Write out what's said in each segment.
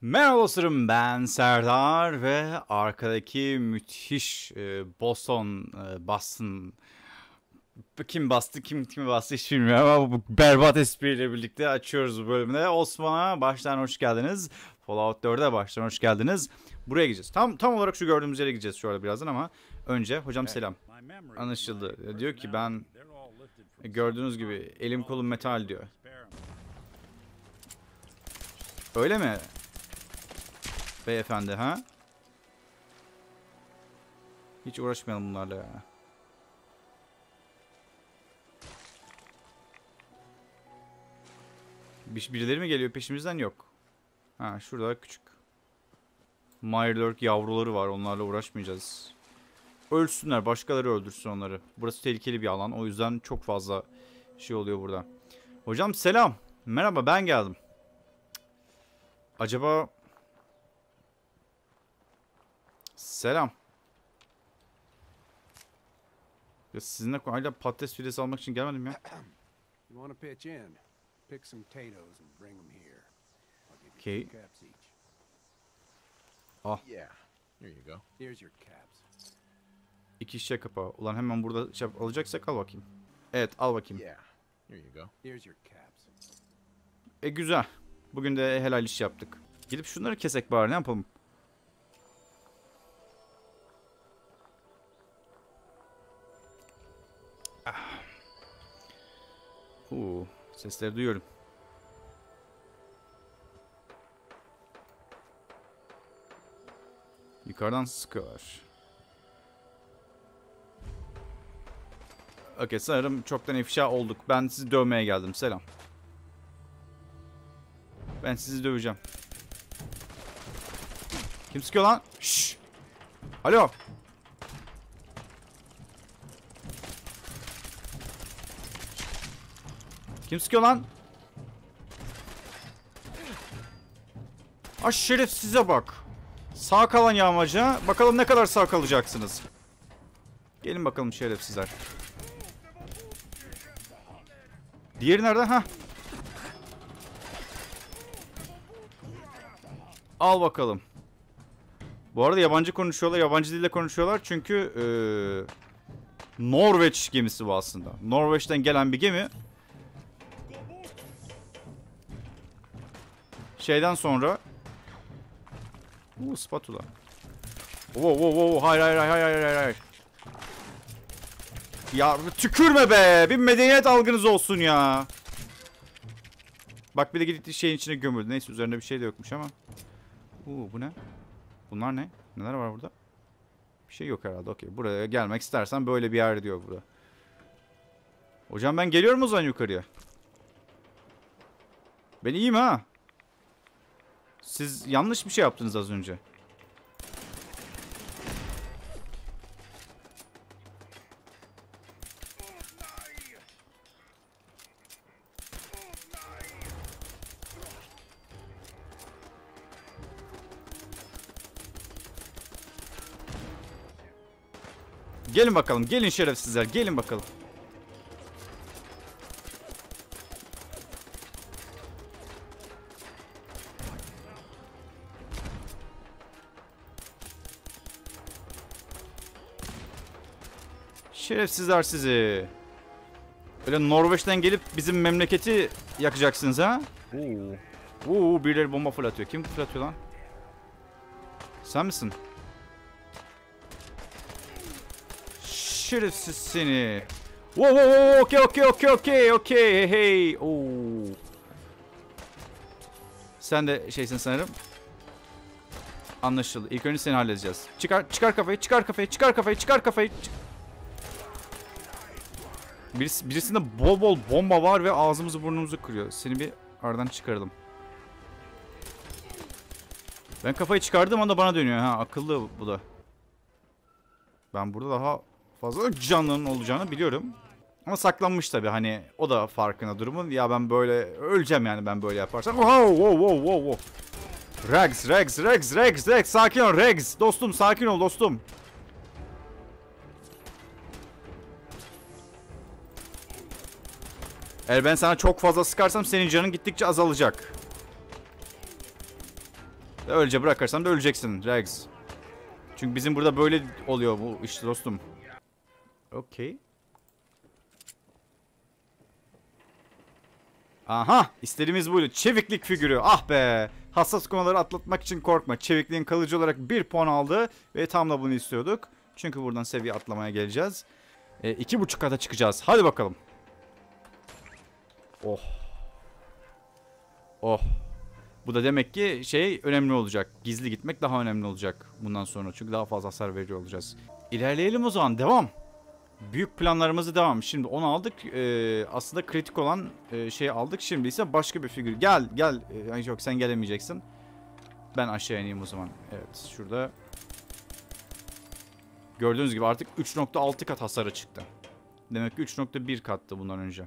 Merhaba dostlarım ben Serdar ve arkadaki müthiş e, Boston, e, Boston kim bastı kim kimi bastı hiç bilmiyorum ama bu berbat espriyle birlikte açıyoruz bu bölümde. Osman'a baştan hoş geldiniz. Fallout 4'e baştan hoş geldiniz. Buraya gideceğiz. Tam tam olarak şu gördüğümüz yere gideceğiz arada birazdan ama önce hocam selam. Anlaşıldı. Diyor ki ben gördüğünüz gibi elim kolum metal diyor. Öyle mi? Beyefendi ha? Hiç uğraşmayalım bunlarla ya. Bir, birileri mi geliyor peşimizden yok. Ha şurada küçük. Mirelurk yavruları var onlarla uğraşmayacağız. Ölsünler başkaları öldürsün onları. Burası tehlikeli bir alan o yüzden çok fazla şey oluyor burada. Hocam selam. Merhaba ben geldim. Acaba... Selam. Ya sizinle hala patates fidesi almak için gelmedim ya. You want to pitch in? Pick some potatoes and bring them here. I'll give you Okay. two caps each. Yeah. Here you go. Here's your caps. İki şişe kapağı. Ulan hemen burada şey alacaksak al bakayım. Evet al bakayım. Yeah. Here you go. Here's your caps. E güzel. Bugün de helal iş yaptık. Gidip şunları kesek bari ne yapalım? Sesleri duyuyorum. Yukarıdan sıkıyorlar. Okey sanırım çoktan ifşa olduk. Ben sizi dövmeye geldim. Selam. Ben sizi döveceğim. Kim sıkıyor lan? Şşş. Alo. Kim sıkıyor lan? Ah şeref size bak. Sağ kalan yağmaca. Bakalım ne kadar sağ kalacaksınız. Gelin bakalım şerefsizler. Diğeri nerede? Ha? Al bakalım. Bu arada yabancı konuşuyorlar. Yabancı dilde konuşuyorlar. Çünkü eee, Norveç gemisi bu aslında. Norveç'ten gelen bir gemi. Şeyden sonra Uuu spatula. Wow wow wow hayır hayır hayır hayır hayır hayır. Ya tükürme be. Bir medeniyet algınız olsun ya. Bak bir de gitti şeyin içine gömüldü. Neyse üzerinde bir şey de yokmuş ama. Uuu bu ne? Bunlar ne? Neler var burada? Bir şey yok herhalde. Okey. Buraya gelmek istersen böyle bir yer diyor burada. Hocam ben geliyorum o zaman yukarıya. Ben iyiyim ha. Siz yanlış bir şey yaptınız az önce. Gelin bakalım. Gelin şerefsizler. Gelin bakalım. Şerefsizler sizi. Öyle Norveç'ten gelip bizim memleketi yakacaksınız ha? Oo. Oo, birileri bomba fırlatıyor. Kim fırlatıyor lan? Sen misin? Şerefsiz seni. Wow wow wow okey okey okey okey okey hey hey. Oo. Sen de şeysin sanırım. Anlaşıldı. İlk önce seni halledeceğiz. Çıkar çıkar kafayı çıkar kafayı çıkar kafayı çıkar kafayı. Çık- Birisi, birisinde bol bol bomba var ve ağzımızı burnumuzu kırıyor. Seni bir aradan çıkaralım. Ben kafayı çıkardığım anda bana dönüyor. Ha akıllı bu da. Ben burada daha fazla canlının olacağını biliyorum. Ama saklanmış tabii hani o da farkında durumun. Ya ben böyle öleceğim yani ben böyle yaparsam. Wow wow wow wow wow. Rex Rex Rex Rex Rex sakin ol Rex. Dostum sakin ol dostum. Eğer ben sana çok fazla sıkarsam senin canın gittikçe azalacak. Öylece bırakırsam da öleceksin Rex. Çünkü bizim burada böyle oluyor bu işte dostum. Okey. Aha istediğimiz buydu. Çeviklik figürü. Ah be. Hassas konuları atlatmak için korkma. Çevikliğin kalıcı olarak bir puan aldı. Ve tam da bunu istiyorduk. Çünkü buradan seviye atlamaya geleceğiz. E, iki buçuk kata çıkacağız. Hadi bakalım. Oh. Oh. Bu da demek ki şey önemli olacak. Gizli gitmek daha önemli olacak bundan sonra. Çünkü daha fazla hasar veriyor olacağız. İlerleyelim o zaman. Devam. Büyük planlarımızı devam. Şimdi onu aldık. Ee, aslında kritik olan e, şeyi aldık. Şimdi ise başka bir figür. Gel gel. Ee, yok sen gelemeyeceksin. Ben aşağı ineyim o zaman. Evet şurada. Gördüğünüz gibi artık 3.6 kat hasarı çıktı. Demek ki 3.1 kattı bundan önce.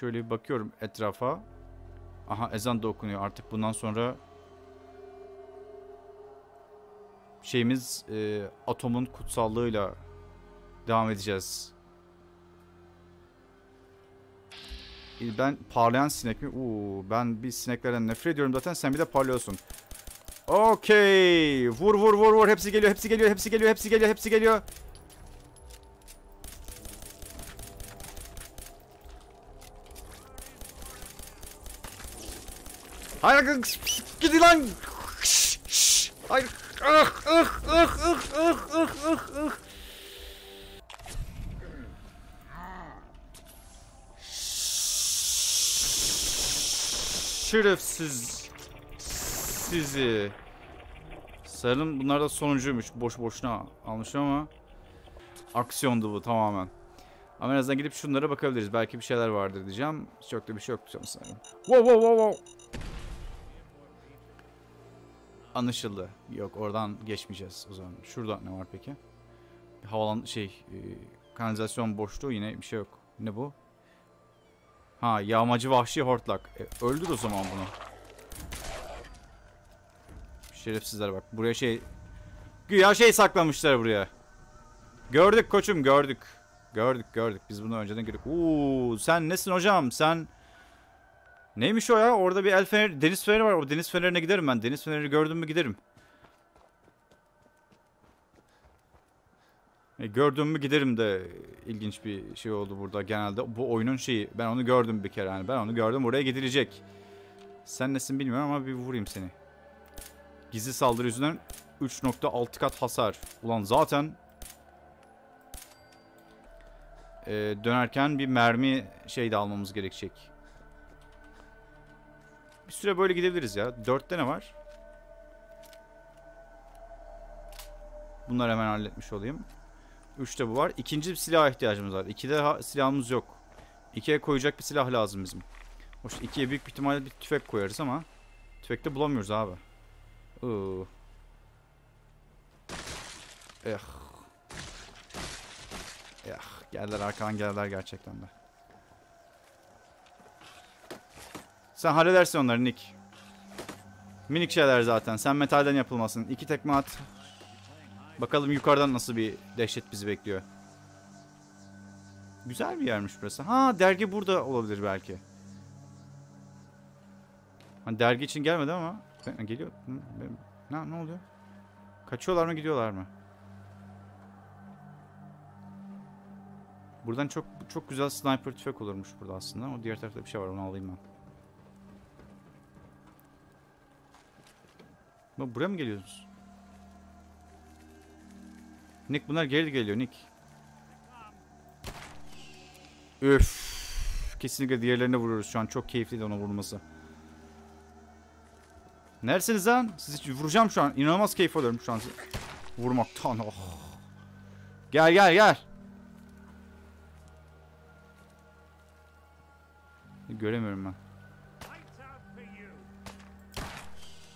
Şöyle bir bakıyorum etrafa. Aha ezan da okunuyor. Artık bundan sonra şeyimiz e, atomun kutsallığıyla devam edeceğiz. Ben parlayan sinek mi? Uuu ben bir sineklerden nefret ediyorum zaten. Sen bir de parlıyorsun. Okey. Vur vur vur vur. Hepsi geliyor. Hepsi geliyor. Hepsi geliyor. Hepsi geliyor. Hepsi geliyor. Hayır gidin lan. Hayır. Ah, ah, ah, ah, ah, ah, ah, ah. Şerefsiz sizi. Sanırım bunlar da sonuncuymuş. Boş boşuna almışım ama aksiyondu bu tamamen. Ama en azından gidip şunlara bakabiliriz. Belki bir şeyler vardır diyeceğim. Çok da bir şey yok diyeceğim sanırım. Wow wow wow wow. Anlaşıldı. Yok oradan geçmeyeceğiz o zaman. Şurada ne var peki? Havalan şey e, kanalizasyon boşluğu yine bir şey yok. Ne bu? Ha yağmacı vahşi hortlak. E, öldür o zaman bunu. Şerefsizler bak. Buraya şey... Güya şey saklamışlar buraya. Gördük koçum gördük. Gördük gördük. Biz bunu önceden gördük. Uuu sen nesin hocam? Sen... Neymiş o ya? Orada bir el feneri, deniz feneri var. O deniz fenerine giderim ben. Deniz feneri gördüm mü giderim. E, gördüm mü giderim de ilginç bir şey oldu burada genelde. Bu oyunun şeyi. Ben onu gördüm bir kere yani. Ben onu gördüm. Oraya gidilecek. Sen nesin bilmiyorum ama bir vurayım seni. Gizli saldırı yüzünden 3.6 kat hasar. Ulan zaten e, dönerken bir mermi şey de almamız gerekecek. Bir süre böyle gidebiliriz ya. 4'te ne var? Bunları hemen halletmiş olayım. 3'te bu var. İkinci bir silaha ihtiyacımız var. 2'de ha- silahımız yok. 2'ye koyacak bir silah lazım bizim. Hoş 2'ye büyük bir ihtimalle bir tüfek koyarız ama tüfek de bulamıyoruz abi. Iıı. Eh. Eh. Geldiler arkadan geldiler gerçekten de. Sen halledersin onları Nick. Minik şeyler zaten. Sen metalden yapılmasın. İki tekme at. Bakalım yukarıdan nasıl bir dehşet bizi bekliyor. Güzel bir yermiş burası. Ha dergi burada olabilir belki. Hani dergi için gelmedi ama geliyor. Ne, ne oluyor? Kaçıyorlar mı gidiyorlar mı? Buradan çok çok güzel sniper tüfek olurmuş burada aslında. O diğer tarafta bir şey var onu alayım ben. Buraya mı geliyorsunuz? Nick bunlar geri geliyor Nick. Üf. Kesinlikle diğerlerine vuruyoruz şu an. Çok keyifliydi ona vurması. Neredesiniz lan? Sizi vuracağım şu an. İnanılmaz keyif alıyorum şu an. Vurmaktan. Oh. Gel gel gel. Göremiyorum ben.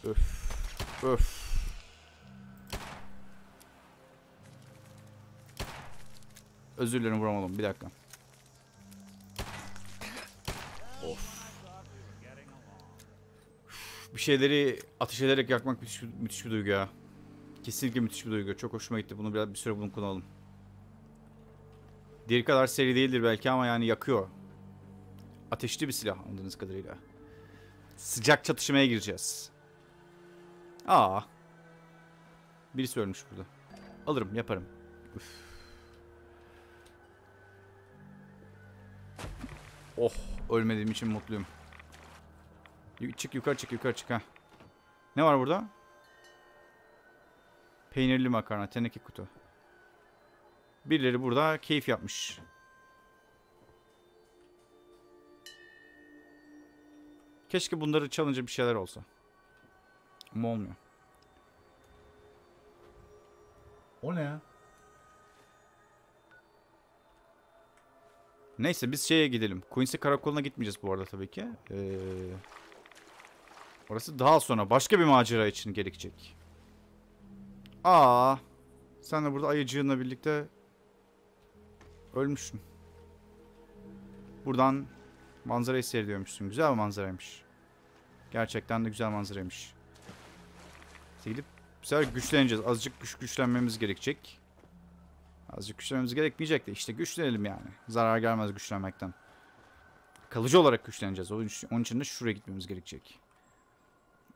Öf. Öf. Özür dilerim vuramadım. Bir dakika. Of. Bir şeyleri ateş ederek yakmak müthiş, müthiş bir duygu ya. Kesinlikle müthiş bir duygu. Çok hoşuma gitti. Bunu biraz bir süre bunu kullanalım. Diğeri kadar seri değildir belki ama yani yakıyor. Ateşli bir silah anladığınız kadarıyla. Sıcak çatışmaya gireceğiz. Aa. Birisi ölmüş burada. Alırım yaparım. Üf. Oh ölmediğim için mutluyum. Çık yukarı çık yukarı çık ha. Ne var burada? Peynirli makarna teneke kutu. Birileri burada keyif yapmış. Keşke bunları çalınca bir şeyler olsa. Ama olmuyor. O ne ya? Neyse biz şeye gidelim. Quincy karakoluna gitmeyeceğiz bu arada tabii ki. Ee, orası daha sonra başka bir macera için gerekecek. Aa, sen de burada ayıcığınla birlikte ölmüşsün. Buradan manzarayı seyrediyormuşsun. Güzel bir manzaraymış. Gerçekten de güzel manzaraymış. Gidip bu sefer güçleneceğiz. Azıcık güç güçlenmemiz gerekecek. Azıcık güçlenmemiz gerekmeyecek de işte güçlenelim yani. Zarar gelmez güçlenmekten. Kalıcı olarak güçleneceğiz. Onun için, de şuraya gitmemiz gerekecek.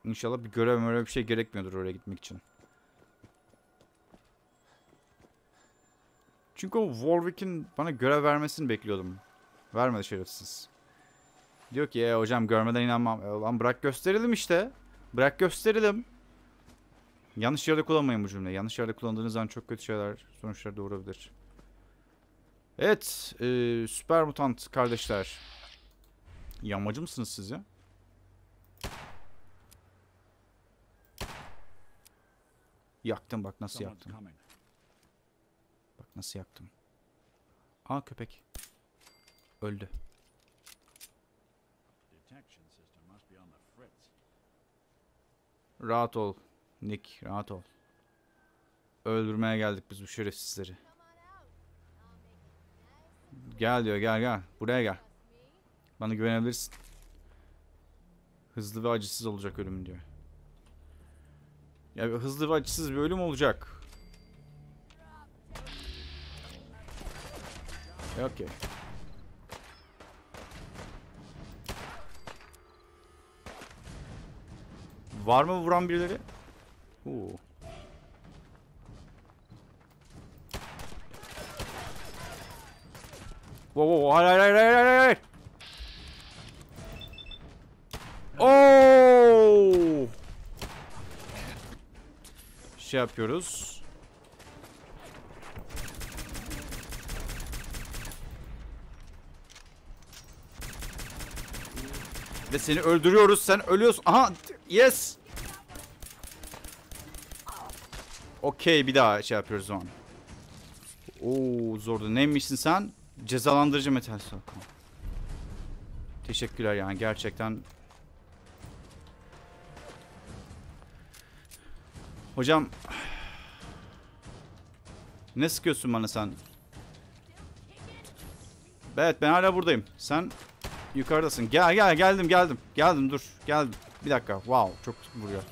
İnşallah bir görev böyle bir şey gerekmiyordur oraya gitmek için. Çünkü o Warwick'in bana görev vermesini bekliyordum. Vermedi şerefsiz. Diyor ki e, hocam görmeden inanmam. E, lan bırak gösterelim işte. Bırak gösterelim. Yanlış yerde kullanmayın bu cümleyi. Yanlış yerde kullandığınız zaman çok kötü şeyler, sonuçlar doğurabilir. Evet, e, süper mutant kardeşler. Yamacı mısınız siz ya? Yaktım bak nasıl yaktım. Bak nasıl yaktım. Aa köpek. Öldü. Rahat ol. Nick rahat ol. Öldürmeye geldik biz bu şerefsizleri. Gel diyor gel gel. Buraya gel. Bana güvenebilirsin. Hızlı ve acısız olacak ölüm diyor. Ya hızlı ve acısız bir ölüm olacak. Okey. Var mı vuran birileri? Oo. Wow, wow, hayır hayır hayır hayır hayır. Oo! Şey yapıyoruz. Ve seni öldürüyoruz. Sen ölüyorsun. Aha! Yes! Okey bir daha şey yapıyoruz o zaman. Oo zordu. Neymişsin sen? Cezalandırıcı metal sokun. Teşekkürler yani gerçekten. Hocam ne sıkıyorsun bana sen? Evet ben hala buradayım. Sen yukarıdasın. Gel gel geldim geldim. Geldim dur. Geldim. Bir dakika. Wow çok vuruyor.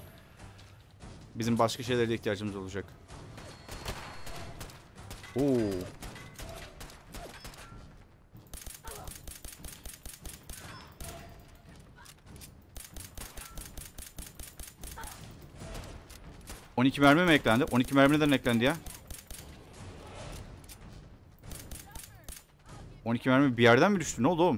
Bizim başka şeylere de ihtiyacımız olacak. Oo. ...12 mermi mi eklendi? 12 mermi neden eklendi ya? 12 mermi bir yerden mi düştü? Ne oldu oğlum?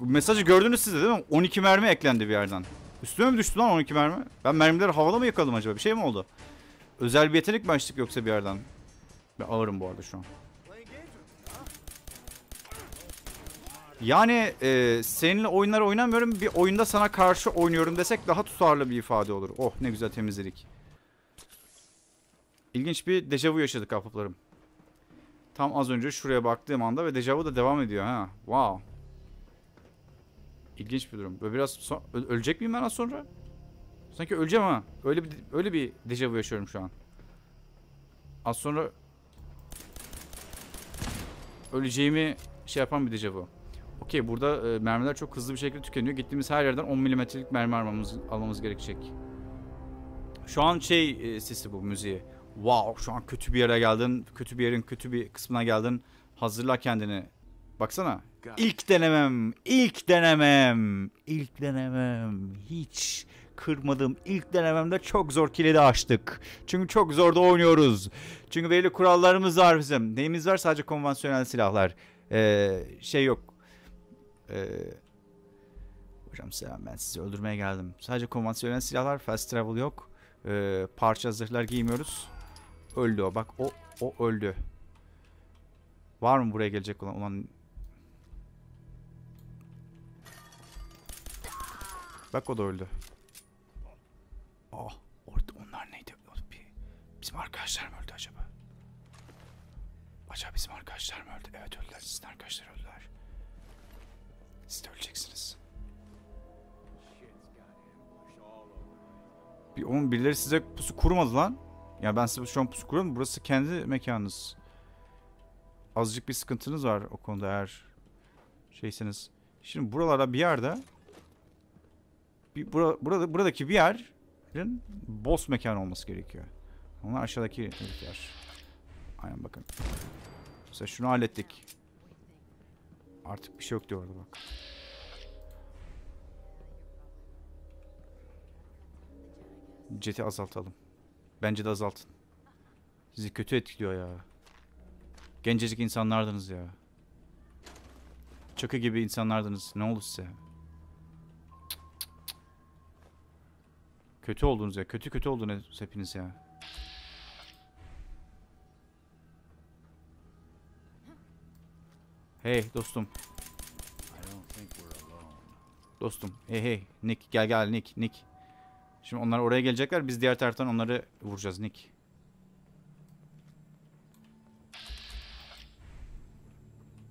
Mesajı gördünüz siz de değil mi? 12 mermi eklendi bir yerden. Üstüme mi düştü lan 12 mermi? Ben mermileri havada mı yakaladım acaba? Bir şey mi oldu? Özel bir yetenek mi açtık yoksa bir yerden? Ben ağırım bu arada şu an. Yani e, seninle oyunlar oynamıyorum. Bir oyunda sana karşı oynuyorum desek daha tutarlı bir ifade olur. Oh ne güzel temizledik. İlginç bir dejavu yaşadık ahbaplarım. Tam az önce şuraya baktığım anda ve dejavu da devam ediyor ha. Wow. İlginç bir durum. Böyle biraz so- ö- ölecek miyim ben az sonra? Sanki öleceğim ha. Öyle bir öyle bir dejavu yaşıyorum şu an. Az sonra öleceğimi şey yapan bir dejavu. Okey burada e, mermiler çok hızlı bir şekilde tükeniyor. Gittiğimiz her yerden 10 milimetrelik mermi almamız, almamız gerekecek. Şu an şey e, sesi bu müziği. Wow şu an kötü bir yere geldin. Kötü bir yerin kötü bir kısmına geldin. Hazırla kendini. Baksana. İlk denemem, ilk denemem, ilk denemem. Hiç kırmadım. İlk denememde çok zor kilidi açtık. Çünkü çok zor da oynuyoruz. Çünkü belli kurallarımız var bizim. Neyimiz var? Sadece konvansiyonel silahlar. Ee, şey yok. Ee, hocam selam ben sizi öldürmeye geldim. Sadece konvansiyonel silahlar. Fast travel yok. Ee, parça zırhlar giymiyoruz. Öldü o. Bak o, o öldü. Var mı buraya gelecek olan? olan Bak o da öldü. Ah, orada onlar neydi? Bizim arkadaşlar mı öldü acaba? Acaba bizim arkadaşlar mı öldü? Evet öldüler. Sizin arkadaşlar öldüler. Siz de öleceksiniz. Bir, oğlum birileri size pusu kurmadı lan. Ya ben size şu an pusu kuruyorum. Burası kendi mekanınız. Azıcık bir sıkıntınız var o konuda eğer şeyseniz. Şimdi buralarda bir yerde bir, bura, burada, buradaki bir yerin boss mekanı olması gerekiyor. Onlar aşağıdaki herifler. Aynen bakın. Mesela şunu hallettik. Artık bir şey yok diyor orada bak. Jet'i azaltalım. Bence de azaltın. Sizi kötü etkiliyor ya. Gencecik insanlardınız ya. Çakı gibi insanlardınız. Ne oldu size? Kötü oldunuz ya. Kötü kötü oldunuz hepiniz ya. Hey dostum. Dostum. Hey hey. Nick gel gel Nick. Nick. Şimdi onlar oraya gelecekler. Biz diğer taraftan onları vuracağız Nick.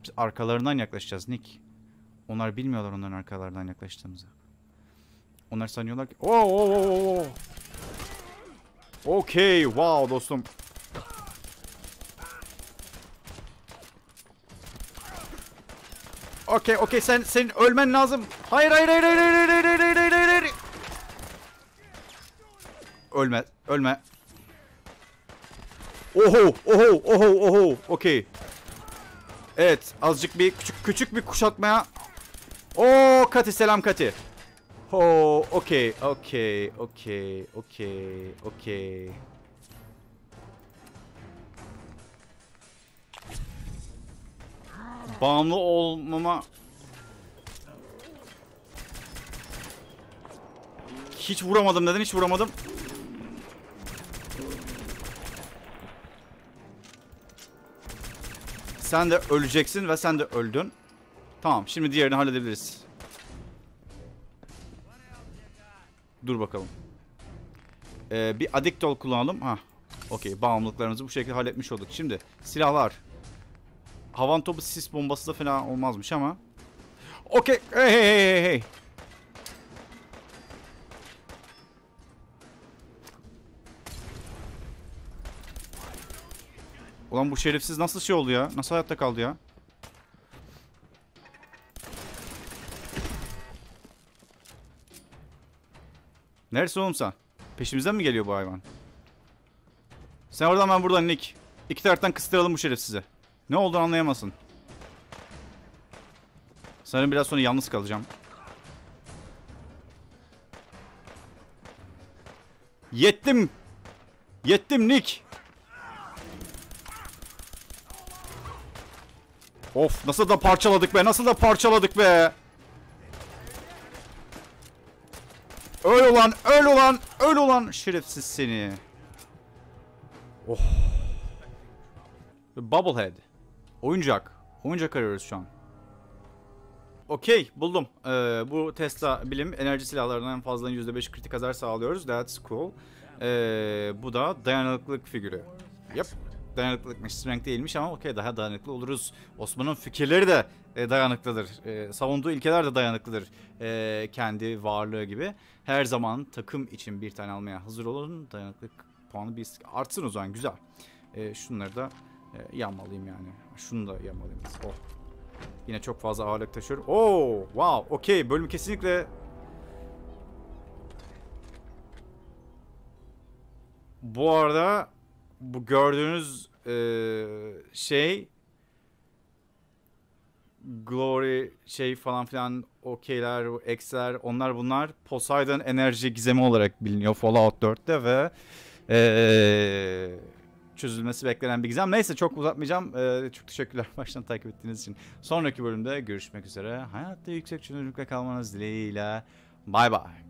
Biz arkalarından yaklaşacağız Nick. Onlar bilmiyorlar onların arkalarından yaklaştığımızı. Onlar sanıyorlar ki... Oo, oo, oo, oo. Okey. Wow dostum. Okey okey sen senin ölmen lazım. Hayır hayır hayır hayır hayır hayır hayır hayır hayır hayır hayır. Ölme ölme. Oho oho oho oho okey. Evet azıcık bir küçük küçük bir kuşatmaya. Oo Kati selam Kati. Ho okey okey okey okey okey. Bağımlı olmama Hiç vuramadım neden hiç vuramadım? Sen de öleceksin ve sen de öldün. Tamam şimdi diğerini halledebiliriz. Dur bakalım. Ee, bir adiktol kullanalım. Ha. Okey bağımlılıklarımızı bu şekilde halletmiş olduk. Şimdi silahlar. Havan topu sis bombası da fena olmazmış ama. Okey. Hey hey hey hey. Ulan bu şerefsiz nasıl şey oldu ya? Nasıl hayatta kaldı ya? Neresin oğlum sen? Peşimizden mi geliyor bu hayvan? Sen oradan ben buradan Nick. İki taraftan kıstıralım bu şerefsizi. Ne olduğunu anlayamazsın. Sanırım biraz sonra yalnız kalacağım. Yettim. Yettim Nick. Of nasıl da parçaladık be nasıl da parçaladık be. Öl ulan öl ulan öl ulan şerefsiz seni. Oh. Bubblehead. Oyuncak. Oyuncak arıyoruz şu an. Okey buldum. Ee, bu Tesla bilim enerji silahlarından fazla %5 kritik hasar sağlıyoruz. That's cool. Ee, bu da dayanıklılık figürü. Yep. Dayanıklılıkmış. Strength değilmiş ama okey daha dayanıklı oluruz. Osman'ın fikirleri de e, dayanıklıdır. E, savunduğu ilkeler de dayanıklıdır. E, kendi varlığı gibi. Her zaman takım için bir tane almaya hazır olun. Dayanıklılık puanı bir artsın o zaman güzel. E, şunları da e, yanmalıyım yani. Şunu da yanmalıyım. Oh. Yine çok fazla ağırlık taşıyor. Oo, wow, okey. Bölüm kesinlikle Bu arada bu gördüğünüz eee, şey Glory şey falan filan okeyler, X'ler onlar bunlar Poseidon enerji gizemi olarak biliniyor Fallout 4'te ve eee, çözülmesi beklenen bir gizem. Neyse çok uzatmayacağım. Eee, çok teşekkürler baştan takip ettiğiniz için. Sonraki bölümde görüşmek üzere. Hayatta yüksek çözünürlükle kalmanız dileğiyle. Bay bay.